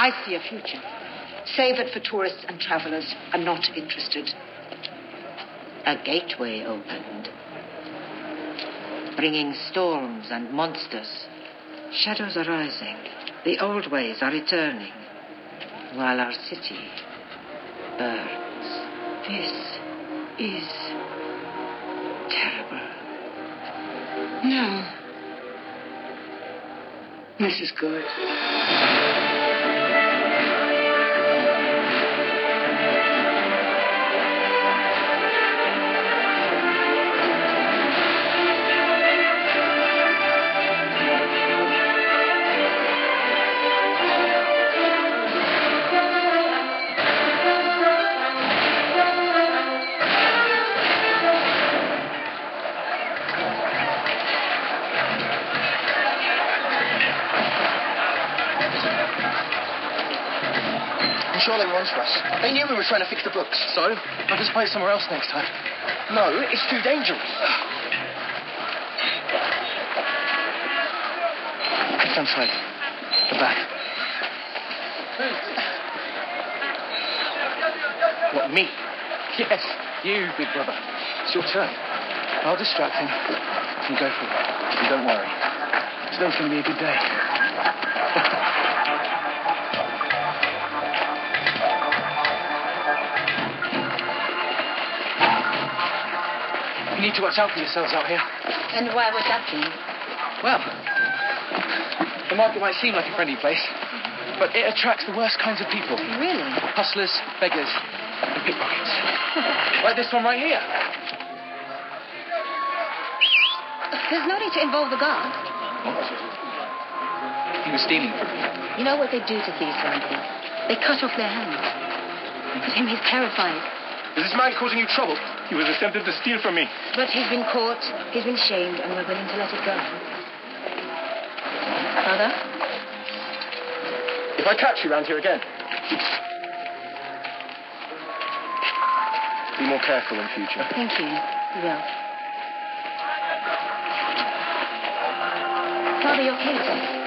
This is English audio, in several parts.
I see a future. Save it for tourists and travelers. I'm not interested. A gateway opened, bringing storms and monsters. Shadows are rising. The old ways are returning, while our city burns. This is terrible. No. This is good. I'm sure they were onto us. They knew we were trying to fix the books. So? I'll just play somewhere else next time. No, it's too dangerous. Just inside. The back. What, me? Yes, you, big brother. It's your turn. I'll distract him. You go for it. And don't worry. Today's going to be a good day. You need to watch out for yourselves out here. And why would that be? Well, the market might seem like a friendly place, but it attracts the worst kinds of people. Really? Hustlers, beggars, and pickpockets. like this one right here. There's no need to involve the guard. What? He was stealing from me. You know what they do to thieves, Randy? They cut off their hands. Look at him, he's terrified. Is this man causing you trouble? He was attempting to steal from me. But he's been caught, he's been shamed, and we're willing to let it go. Father? If I catch you around here again, be more careful in future. Thank you. We will. Father, your case.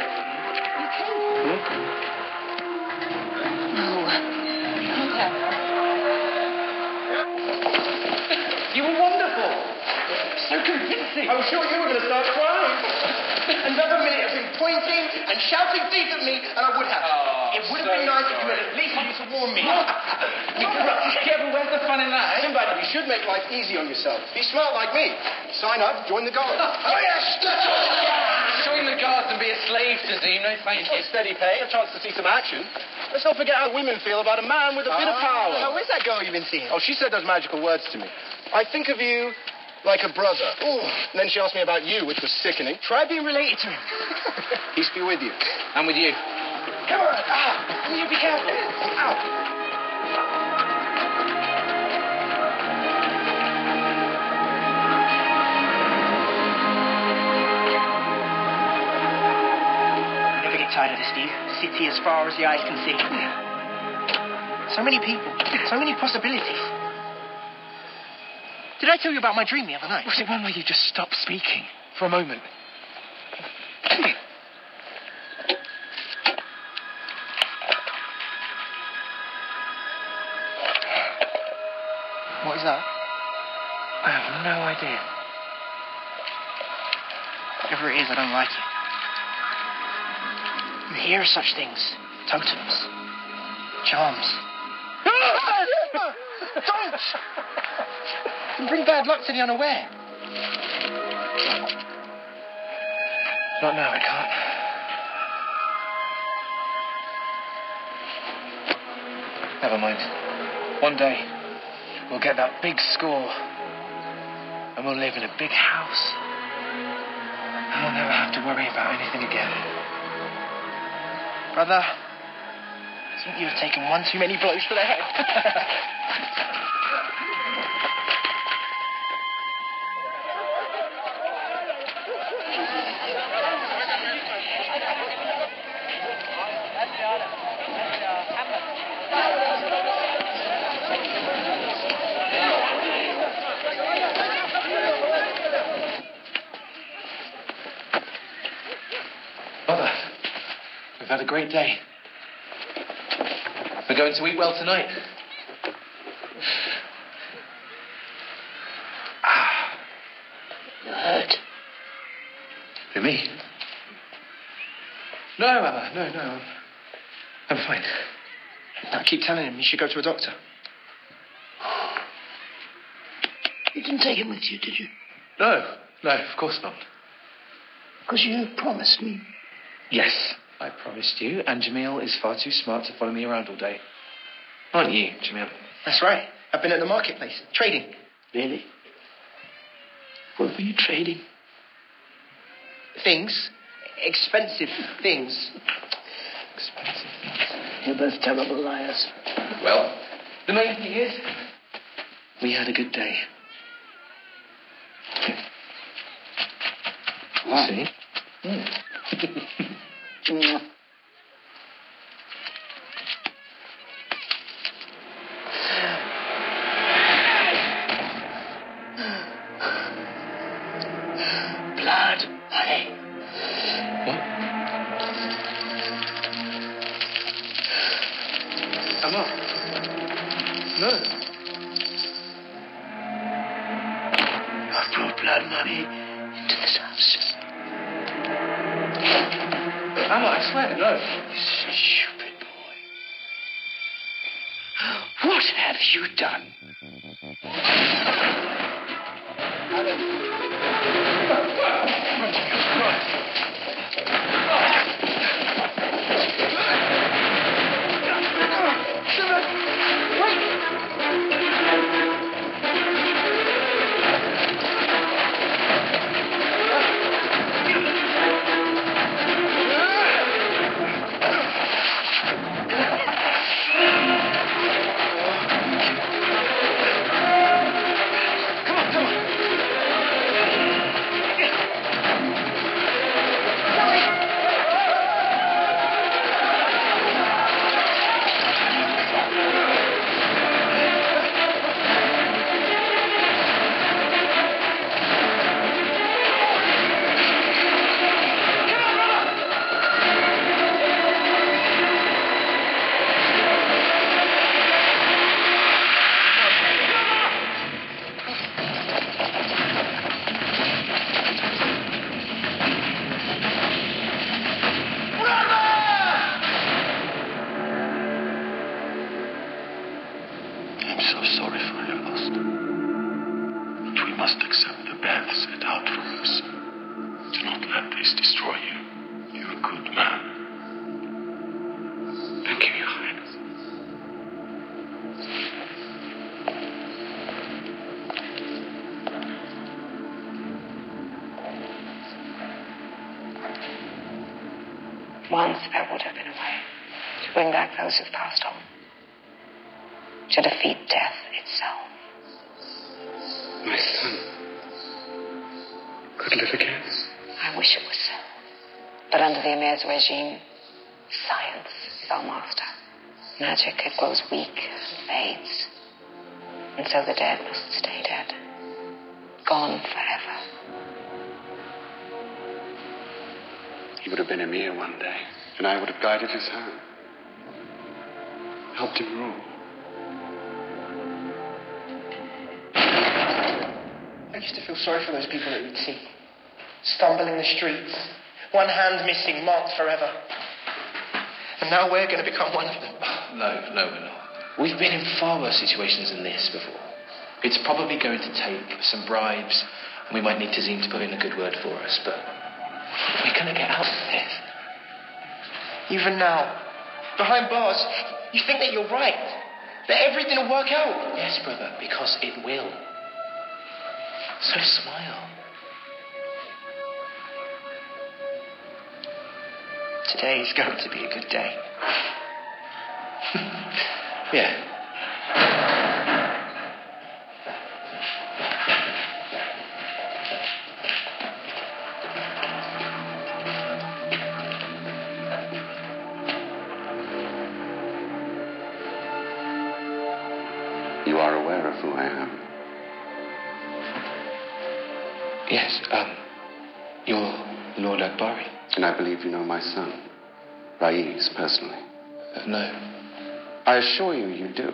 I was sure you were going to start crying. Another minute of him pointing and shouting thief at me, and I would have. Oh, it would have so been nice if you had at least used to warn me. yeah, but where's the fun in that? eh? You should make life easy on yourself. Be smart like me. Sign up, join the guard. oh, yes! Join the guards and be a slave to. No, thank you. Steady pay, a chance to see some action. Let's not forget how women feel about a man with a bit of power. Ah. Oh, where's that girl you've been seeing? Oh, she said those magical words to me. I think of you like a brother. And then she asked me about you, which was sickening. Try being related to him. Peace be with you. I'm with you. Come on. Ah, you be careful. Ow. Never get tired of this, Steve. City as far as the eyes can see. So many people, so many possibilities. Did I tell you about my dream the other night? Was it one where you just stopped speaking for a moment? What is that? I have no idea. Whatever it is, I don't like it. You hear such things. Totems. Charms. don't! Can bring bad luck to the unaware. Not now, it can't. Never mind. One day, we'll get that big score. And we'll live in a big house. And we'll never have to worry about anything again. Brother, I think you've taken one too many blows to the head. Mother, we've had a great day. We're going to eat well tonight. Ah. Hurt? For me? No, Emma, no, no. I'm, fine. I keep telling him he should go to a doctor. You didn't take him with you, did you? No, no, of course not. Because you promised me. Yes, I promised you, and Jamil is far too smart to follow me around all day. Aren't you, Jamil? That's right. I've been at the marketplace, trading. Really? What were you trading? Things. Expensive things. Expensive things. You're both terrible liars. Well, the main thing is, we had a good day. See? Blood, mm. Could. I wish it was so. But under the Emir's regime, science is our master. Magic, it grows weak and fades. And so the dead must stay dead. Gone forever. He would have been Emir one day, and I would have guided his hand. Helped him rule. I used to feel sorry for those people that we'd see. Stumbling the streets. One hand missing, marked forever. And now we're going to become one of them. No, no, we're not. We've been in far worse situations than this before. It's probably going to take some bribes, and we might need Tazim to put in a good word for us, but we're going to get out of this. Even now, behind bars, you think that you're right. That everything will work out. Yes, brother, because it will. So smile. Today is going to be a good day. Yeah. I believe you know my son, Raiz, personally. Uh, no. I assure you, you do.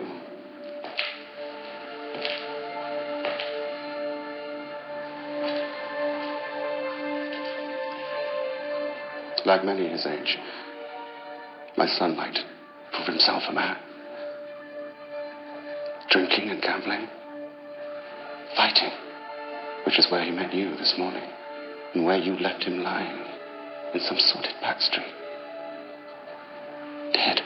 Like many his age, my son might prove himself a man. Drinking and gambling, fighting, which is where he met you this morning, and where you left him lying in some sordid back street. Dead.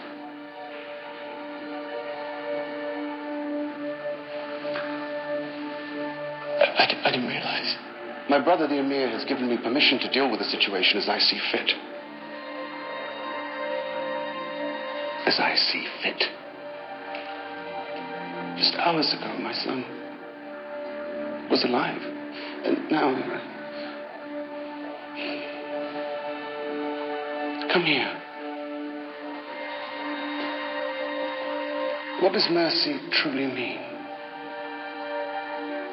I, I, I didn't realize. My brother, the Emir, has given me permission to deal with the situation as I see fit. As I see fit. Just hours ago, my son was alive. And now. Come here. What does mercy truly mean?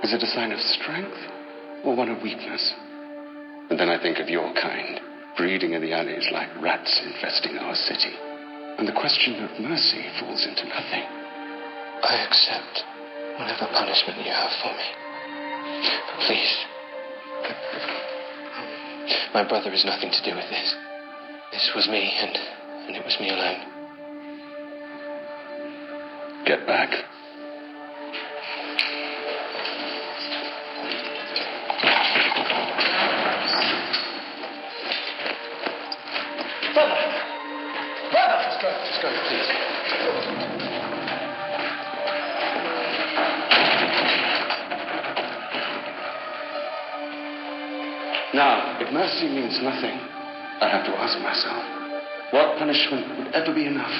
Is it a sign of strength or one of weakness? And then I think of your kind, breeding in the alleys like rats infesting our city. And the question of mercy falls into nothing. I accept whatever punishment you have for me. But please. Um, my brother has nothing to do with this. This was me, and, and it was me alone. Get back. Brother! Brother! Just go, just go, please. Now, if mercy means nothing, I have to ask myself, what punishment would ever be enough?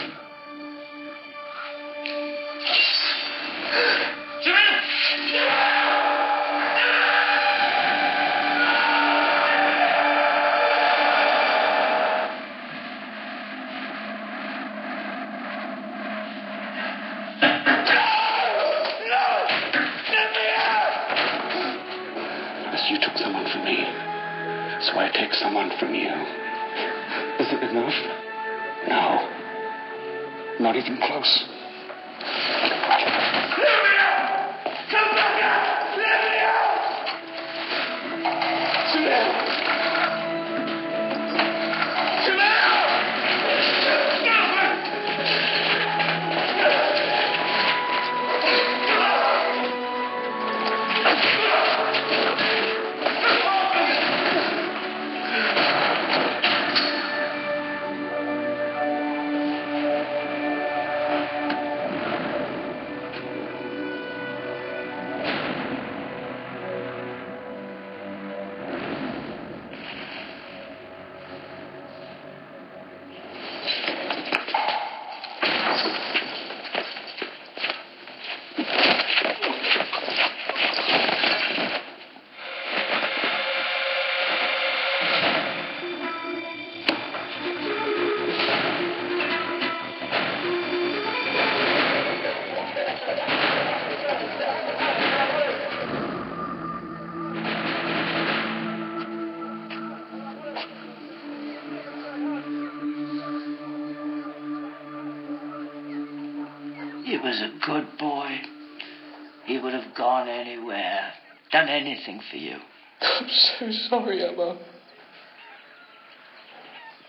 Anything for you. I'm so sorry, Emma.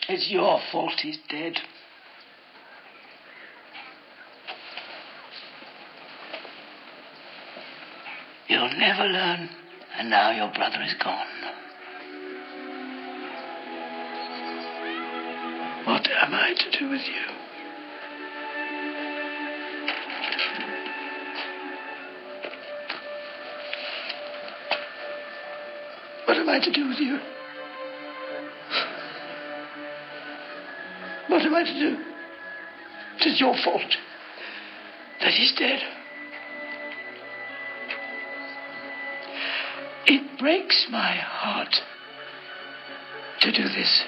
It's your fault he's dead. You'll never learn, and now your brother is gone. What am I to do with you? What am I to do with you? What am I to do? It is your fault that he's dead. It breaks my heart to do this.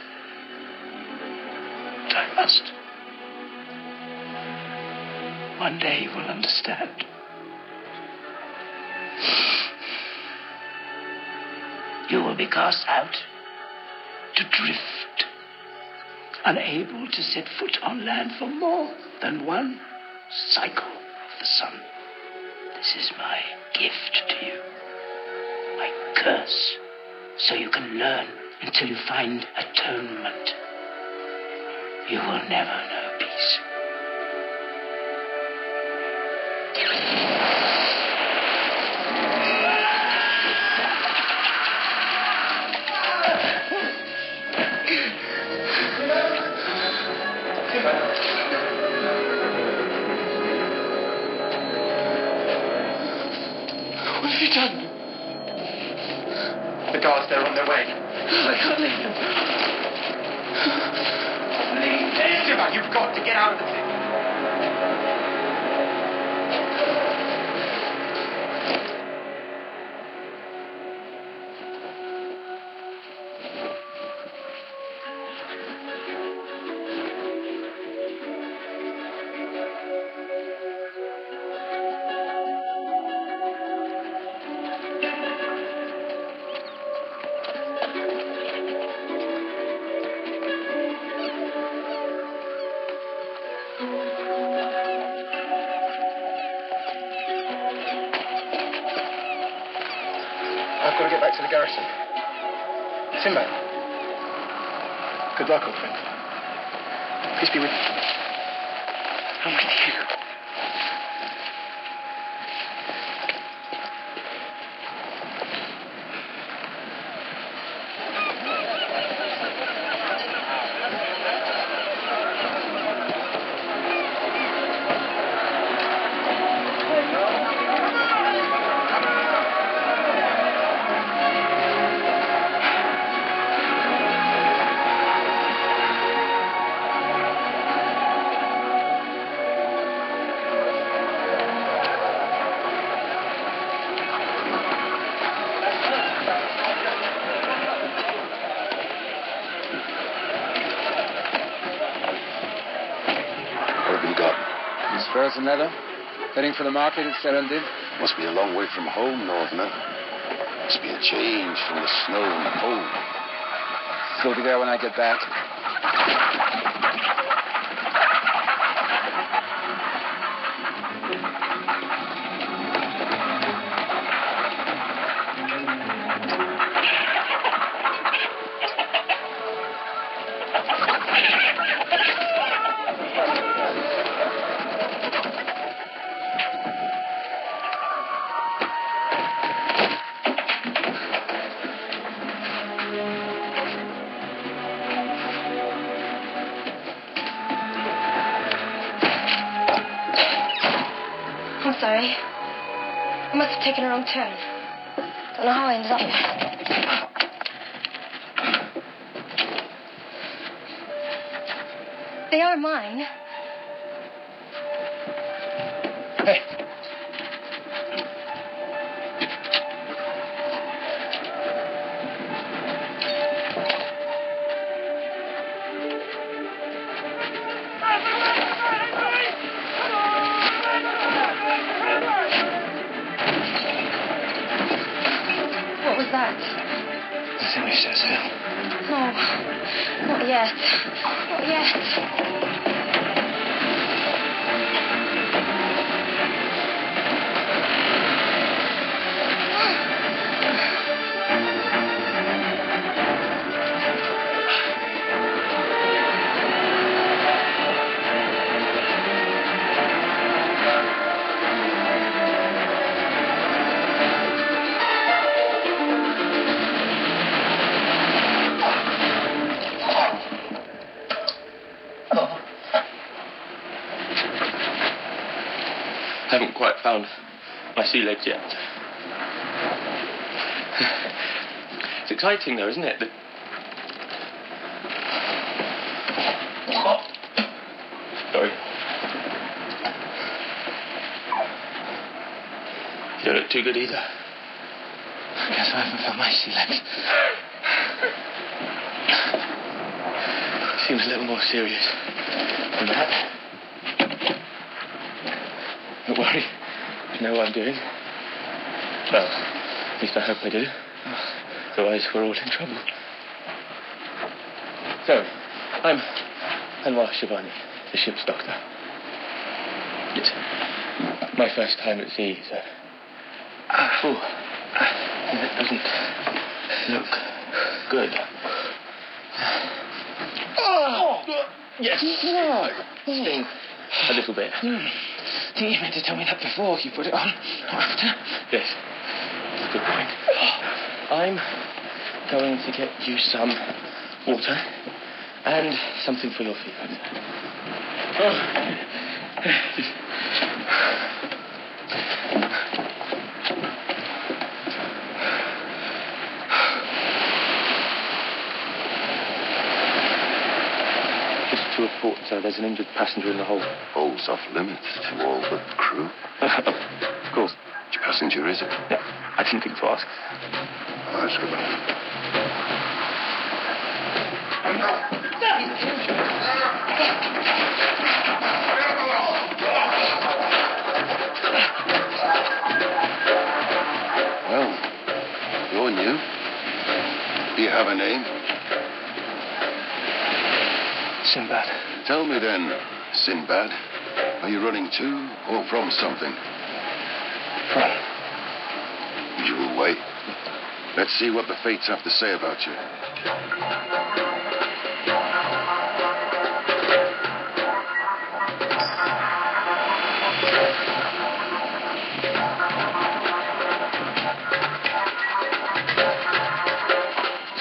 But I must. One day you will understand. Will be cast out to drift, unable to set foot on land for more than one cycle of the sun. This is my gift to you. My curse. So you can learn until you find atonement. You will never know guards, they're on their way. I can't leave them. Sinbad, you've got to get out of the city. Heading for the market at Serendib. Must be a long way from home, Northerner. Must be a change from the snow and the cold. Still be there when I get back. Don't know. They are mine. Hey. No, oh, not yet. Not yet. I haven't quite found my sea legs yet. It's exciting, though, isn't it? The... Oh. Sorry. You don't look too good either. I guess I haven't found my sea legs. Seems a little more serious than that. Don't worry. I know what I'm doing. Well, at least I hope I do. Otherwise, we're all in trouble. So, I'm Anwar Shivani, the ship's doctor. It's my first time at sea, so. Oh, that doesn't look good. Oh! Yes. Sting a little bit. Hmm. You meant to tell me that before you put it on, not after. Yes. That's a good point. I'm going to get you some water and something for your feet. Oh. Just to report, there's an injured passenger in the hold. Holds off limits to all but the crew. of course. Which passenger is it? Yeah, I didn't think to ask. Oh, that's good. Well, you're new. Do you have a name? Sinbad. Tell me then, Sinbad. Are you running to or from something? From. You will wait. Let's see what the fates have to say about you.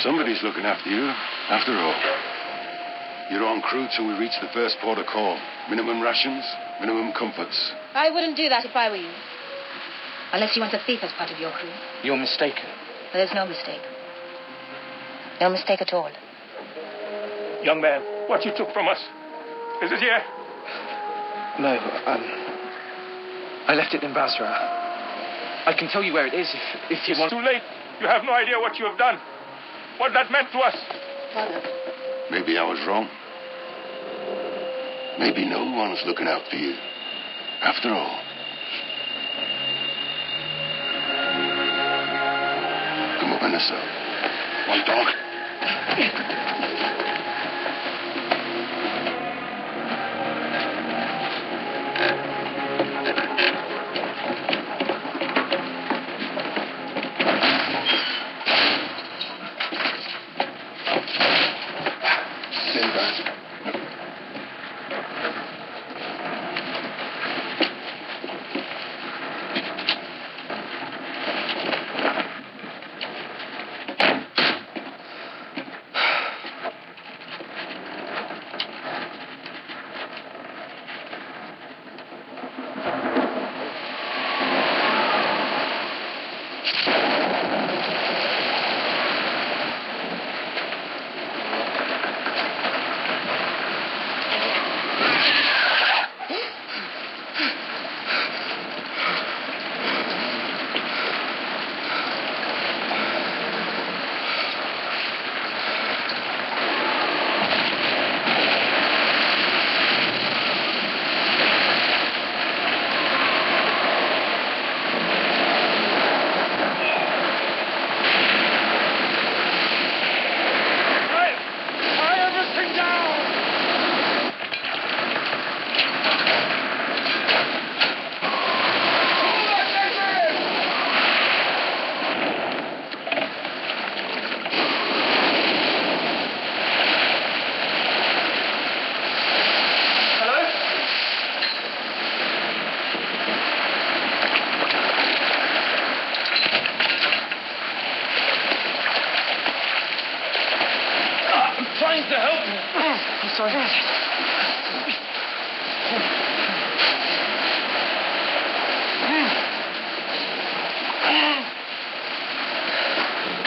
Somebody's looking after you, after all. You're on crew till we reach the first port of call. Minimum rations, minimum comforts. I wouldn't do that if I were you. Unless you want a thief as part of your crew. You're mistaken. But there's no mistake. No mistake at all. Young man, what you took from us. Is it here? No, um. I left it in Basra. I can tell you where it is if, if you It's want. too late. You have no idea what you have done. What that meant to us. Father. Maybe I was wrong. Maybe no one's looking out for you. After all. Come the cell. One dog.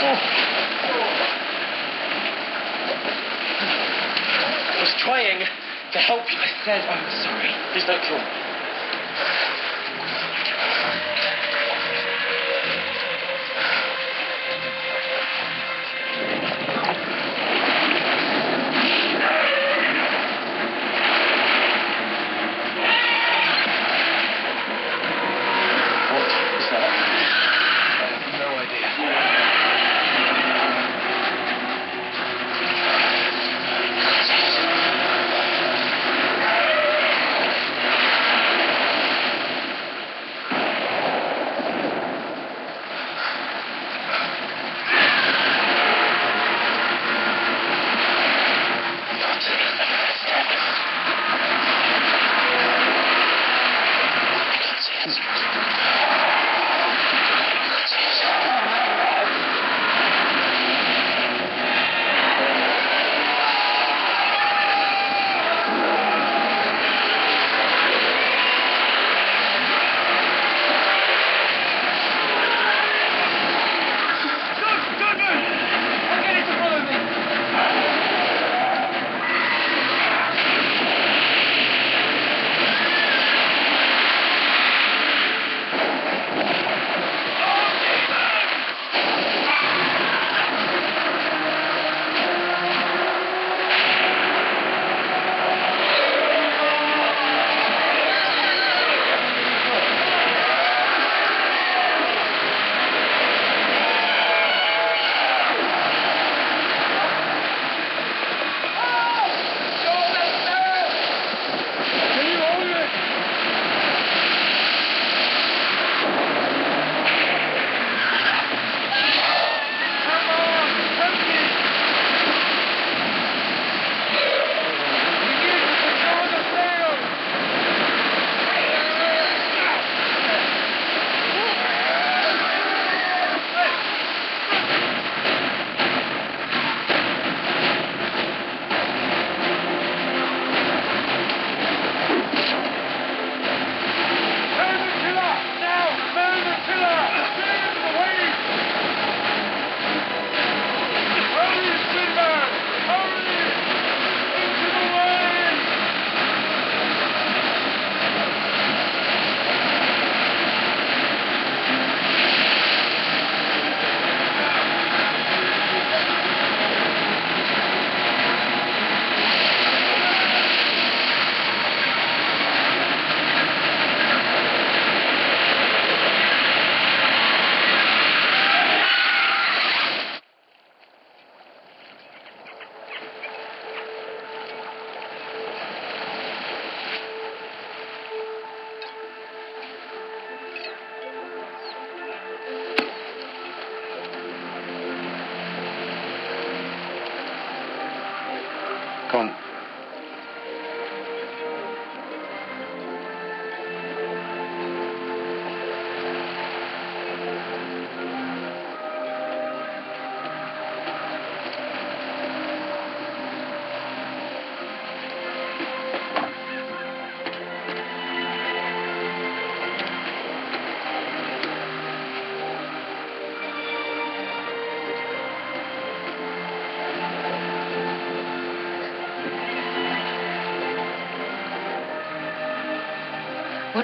I was trying to help you. I said I'm sorry. Please don't kill me.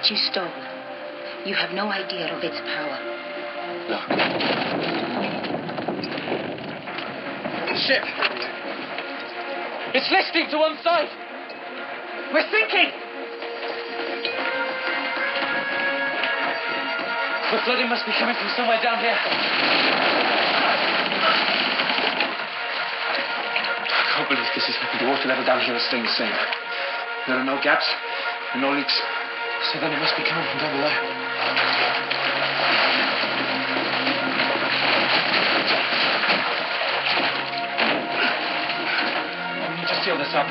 What you stole, you have no idea of its power. Look. Ship. It's listing to one side. We're sinking. The flooding must be coming from somewhere down here. I can't believe this is happening. The water level down here is staying the same. There are no gaps and no leaks. So then it must be coming from down below. We need to seal this up.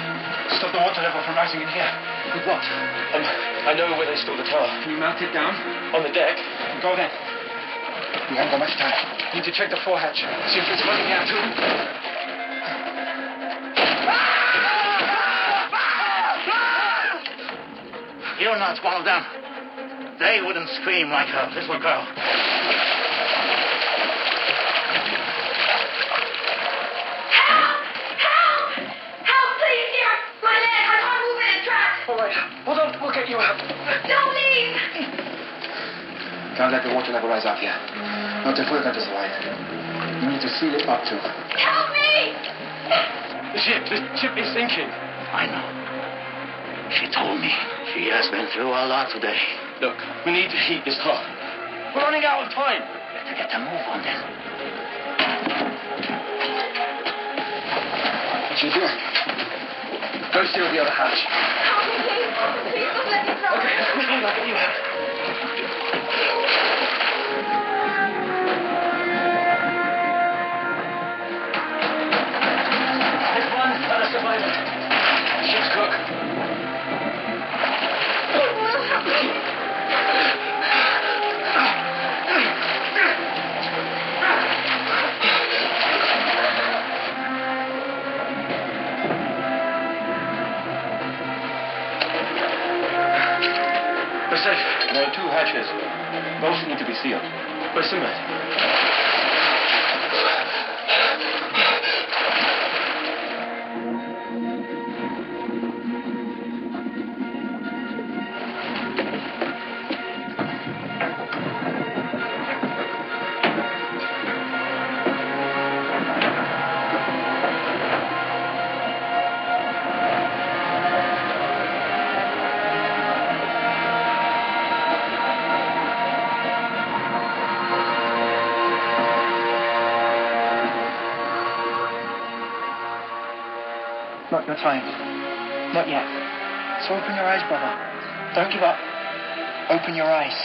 Stop the water level from rising in here. With what? Um, I know where they stole the tower. Can you mount it down? On the deck. Go then. We haven't got much time. Need to check the forehatch. See if it's running out. You're not one of them. They wouldn't scream like a little girl. Help, Help! Help! please, dear! My leg, I can't move in its tracks! All right. Hold on. We'll get you out. No, please! Can't let the water level rise up yet. Not if we're going to survive. We need to seal it up too. Help me! The ship. The ship is sinking. I know. She told me. She has been through a lot today. Look, we need to heat this hull. We're running out of time. we Better get a move on then. What you doing? Go seal the other hatch. Help me, please! Please don't let me drown! Okay, I'll get you out. This one, not a survivor. Both need to time. Not yet. So open your eyes, brother. Don't give up. Open your eyes.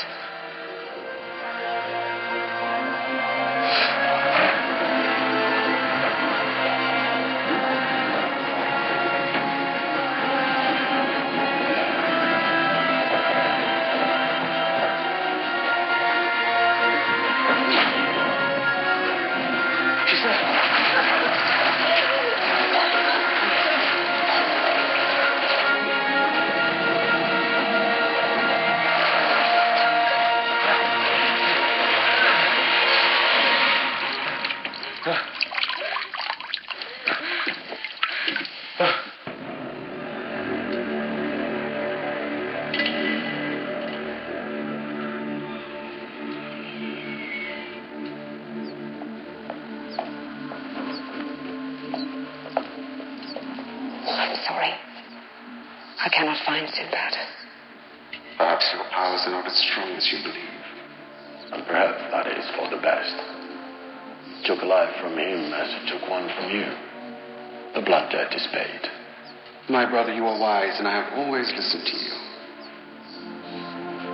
And I have always listened to you.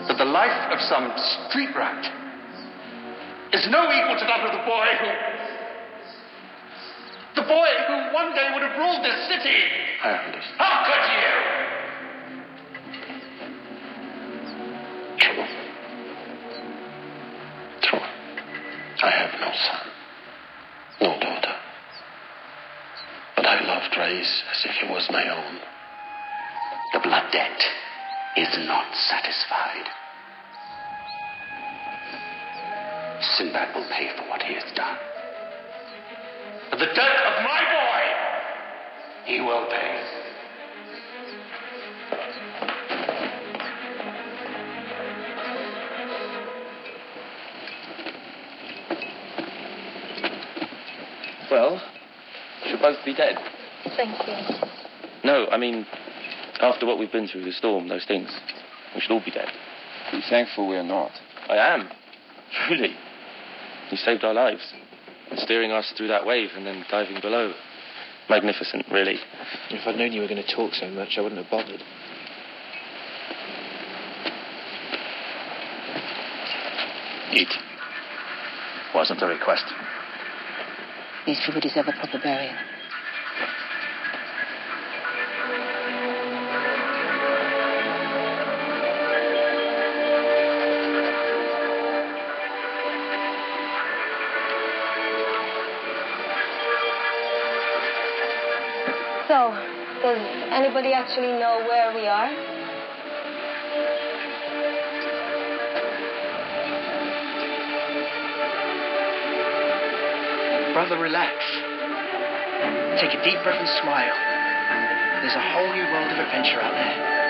But the life of some street rat is no equal to that of the boy who. the boy who one day would have ruled this city. I understand. How could you? True. True. I have no son, no daughter. But I loved Rais as if he was my own. The blood debt is not satisfied. Sinbad will pay for what he has done. For the death of my boy. He will pay. Well, we should both be dead. Thank you. No, I mean, after what we've been through, the storm, those things, we should all be dead. Be thankful we're not. I am. Truly. You saved our lives. Steering us through that wave and then diving below. Magnificent, really. If I'd known you were going to talk so much, I wouldn't have bothered. Eat. Wasn't a request. These people deserve a proper burial. So, does anybody actually know where we are? Brother, relax. Take a deep breath and smile. There's a whole new world of adventure out there.